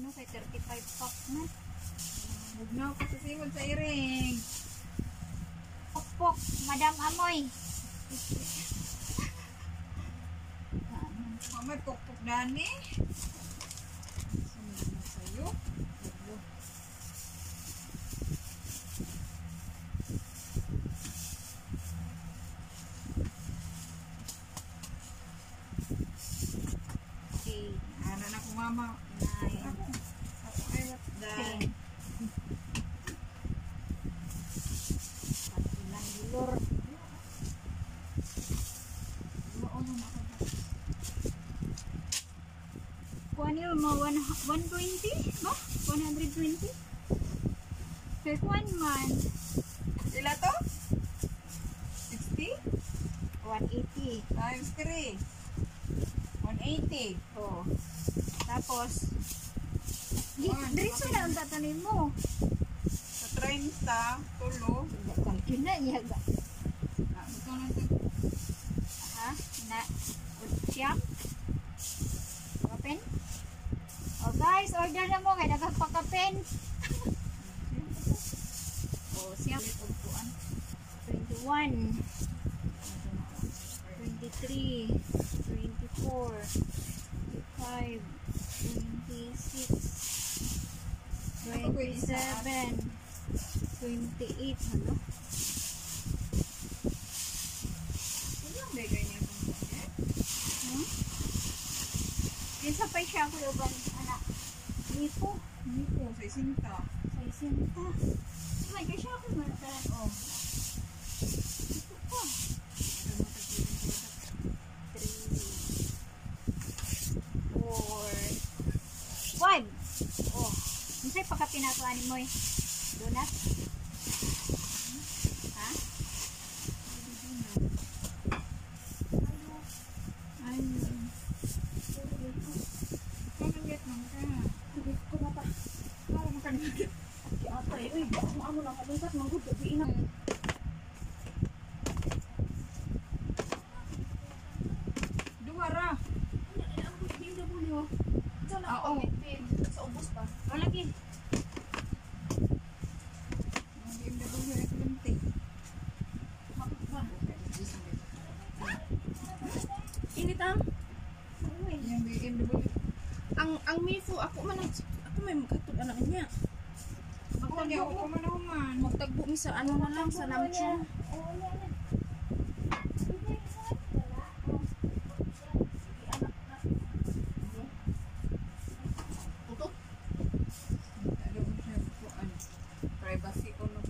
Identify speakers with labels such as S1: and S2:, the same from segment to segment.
S1: no kay 35 pack na.
S2: Na ako sasiwag sa iring.
S1: Pokpok, Madam Amoy.
S2: Mamay, pokpok dani. Mauna na ako.
S1: Kuha niyo mo 120 ba? 120? Kaya kuhan man.
S2: Sila to? 60
S1: 180.
S2: times 3. 180.
S1: Oh. Tapos, diretso na ang tatanim mo.
S2: Sa 30, tulo.
S1: Kalkin na niya. ga.
S2: Ah, ito na ito.
S1: Ha? Na, siyam? Open? Oh guys, order na mo. Kaya nagpakapen. oh, siyam. 21. 23. 24. 25. 26. 27. 28. Ano?
S2: Ilang bagay niya itong budget?
S1: Hmm? Minsan pa siya ako yung anak. Lipo.
S2: Nito, sa isinta.
S1: Sa isinta. Ay, kaya siya ako matalan. Oh. Ito pa.
S2: Ito mo tagpilin ko sa
S1: 3, 4, 5. Oh. Minsan pagka pinatuan mo eh. Donut. Ha?
S2: Ay, Kakalagit lang ka.
S1: Ko na pa.
S2: Ako makalagit.
S1: Si ate, uy, baka mo ano lang kalusat. Manggod, gabi na.
S2: Dua ra.
S1: Ah,
S2: Oo.
S1: Sa ubos pa. O, lagi.
S2: Ang BMW ay 20.
S3: Init ang
S2: Yung BMW.
S3: Ang ang Mifu ako man ang- ako may magkatod anak niya.
S2: Ako hindi ako kumanahuman.
S3: Magtagbo mi sa ano na lang sa Namcho. Tutok.
S2: Ano mo siya kuan. Privacy ko no.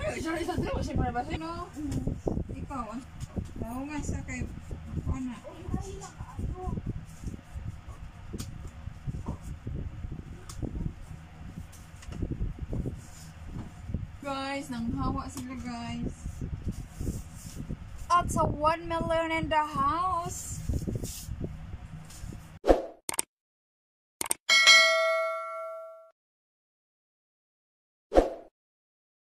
S3: Ay, sorry sa tayo si ba
S2: Ano? Ikaw ah. Oo nga sa kay ako na. Guys, nang hawa sila guys. At sa 1 million in the house.